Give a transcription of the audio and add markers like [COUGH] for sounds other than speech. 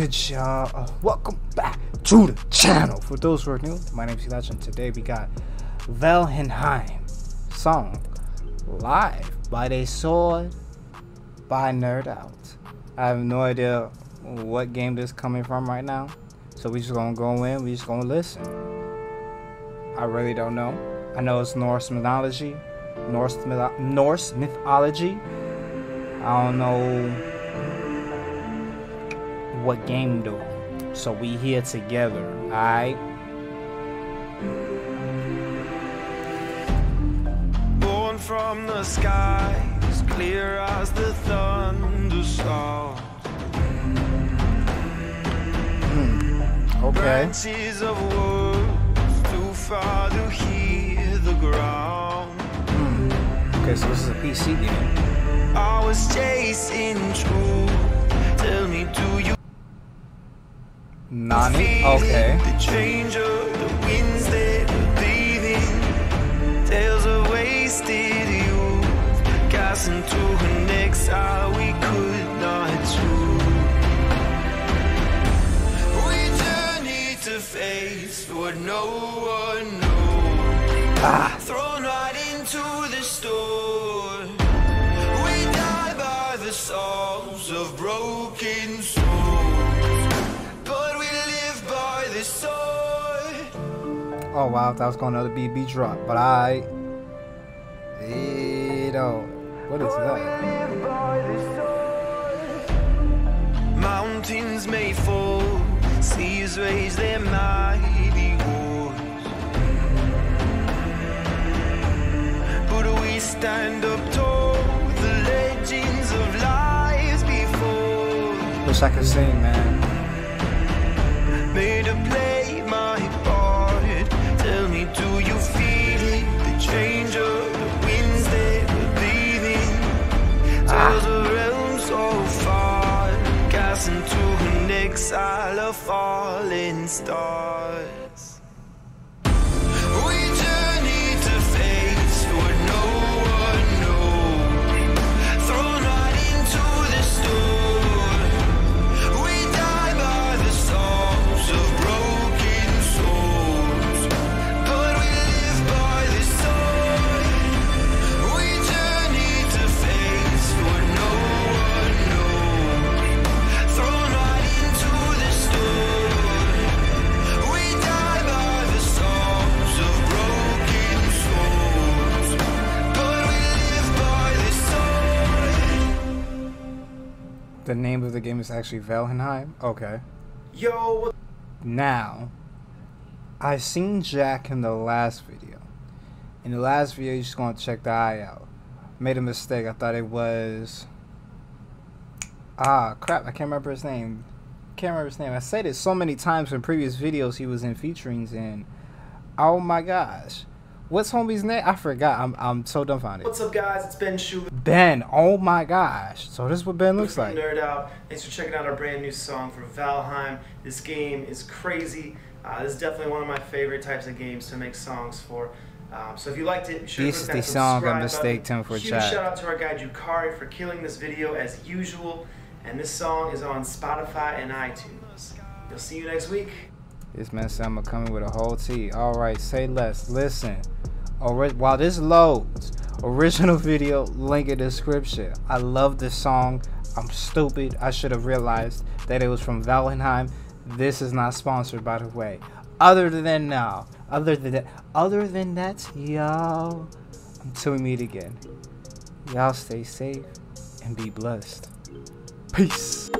good, y'all? Uh, welcome back to the channel. For those who are new, my name is Legend. Today we got Valheim song live by They Sword by Nerd Out. I have no idea what game this is coming from right now, so we just gonna go in. We just gonna listen. I really don't know. I know it's Norse mythology, Norse myth- Norse mythology. I don't know what game though. So we here together, alright? Born from the skies, clear as the thunderstorm. Hmm, okay. Branches of woods too far to hear the ground. Hmm, okay, so this is a PC game. I was chasing truth. Nani? Okay. The change of the winds that we're breathing. Tales of wasted youth. Cast into an exile we could not choose. We journey to face what no one knows. Ah, Thrown right into the storm. Oh wow, that was going to another BB drop, but I. You know, what is that? live by the sword. Mountains may fall, seas raise their mighty wars. But we stand up tall, the legends of lives before. Wish I could sing, man. Made to play stars. The name of the game is actually Valheim. Okay. Yo, Now, I seen Jack in the last video. In the last video, you just gonna check the eye out. Made a mistake. I thought it was. Ah, crap! I can't remember his name. Can't remember his name. I said it so many times in previous videos he was in featurings in. Oh my gosh, what's homie's name? I forgot. I'm I'm so dumbfounded. What's up, guys? It's Ben Schuler Ben. Oh my gosh. So this is what Ben looks like. Nerd Out. Thanks for checking out our brand new song for Valheim. This game is crazy. Uh, this is definitely one of my favorite types of games to make songs for. Um, so if you liked it, be sure This to is click the that song I subscribe mistaked button. him for Huge Chad. shout out to our guy Jukari for killing this video as usual. And this song is on Spotify and iTunes. You'll see you next week. This man said I'm coming with a whole T. All right, say less. Listen. While this loads, original [LAUGHS] video link in description. I love this song. I'm stupid. I should have realized that it was from Valheim. This is not sponsored, by the way. Other than now, other than that, other than that, y'all, until we meet again, y'all stay safe and be blessed. Peace.